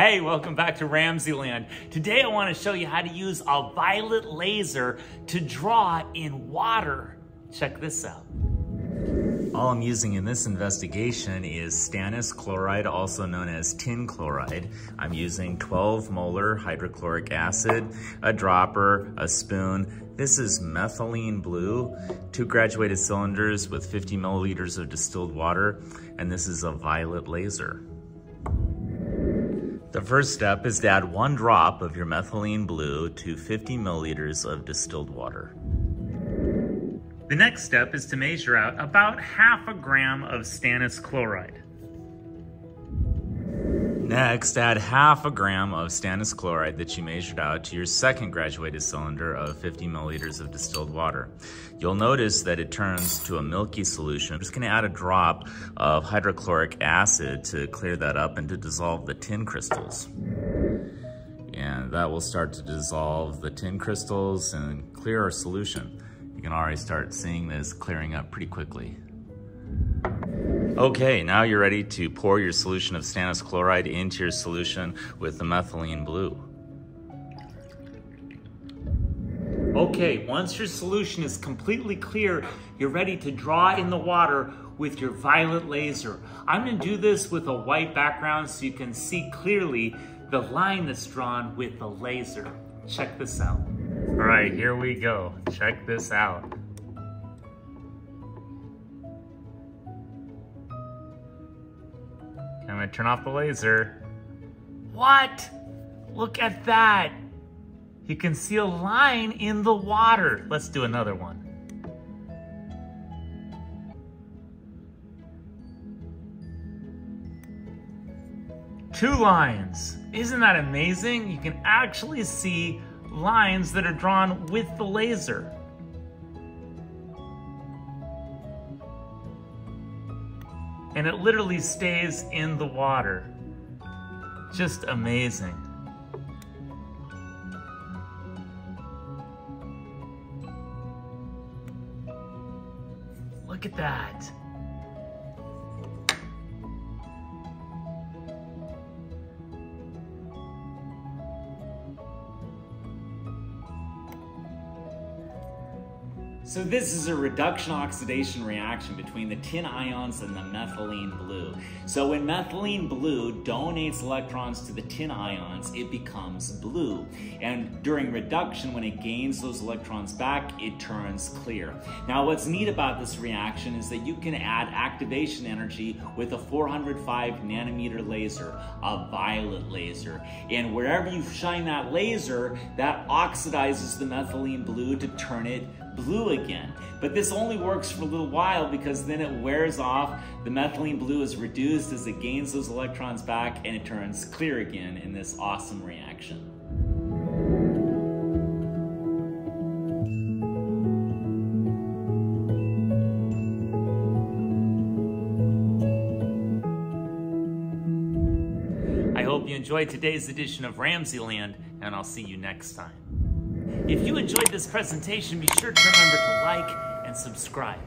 Hey, welcome back to RamZland. Today I want to show you how to use a violet laser to draw in water. Check this out. All I'm using in this investigation is stannous chloride, also known as tin chloride. I'm using 12 molar hydrochloric acid, a dropper, a spoon. This is methylene blue, two graduated cylinders with 50 milliliters of distilled water, and this is a violet laser. The first step is to add one drop of your methylene blue to 50 milliliters of distilled water. The next step is to measure out about half a gram of stannous chloride. Next, add half a gram of stannous chloride that you measured out to your second graduated cylinder of 50 milliliters of distilled water. You'll notice that it turns to a milky solution. I'm just gonna add a drop of hydrochloric acid to clear that up and to dissolve the tin crystals. And that will start to dissolve the tin crystals and clear our solution. You can already start seeing this clearing up pretty quickly. Okay, now you're ready to pour your solution of stannous chloride into your solution with the methylene blue. Okay, once your solution is completely clear, you're ready to draw in the water with your violet laser. I'm gonna do this with a white background so you can see clearly the line that's drawn with the laser. Check this out. All right, here we go. Check this out. Gonna turn off the laser. What? Look at that. You can see a line in the water. Let's do another one. Two lines. Isn't that amazing? You can actually see lines that are drawn with the laser. And it literally stays in the water. Just amazing. Look at that. So this is a reduction oxidation reaction between the tin ions and the methylene blue. So when methylene blue donates electrons to the tin ions, it becomes blue. And during reduction, when it gains those electrons back, it turns clear. Now what's neat about this reaction is that you can add activation energy with a 405 nanometer laser, a violet laser. And wherever you shine that laser, that oxidizes the methylene blue to turn it blue again. But this only works for a little while because then it wears off, the methylene blue is reduced as it gains those electrons back and it turns clear again in this awesome reaction. I hope you enjoyed today's edition of RamZland, and I'll see you next time. If you enjoyed this presentation, be sure to remember to like and subscribe.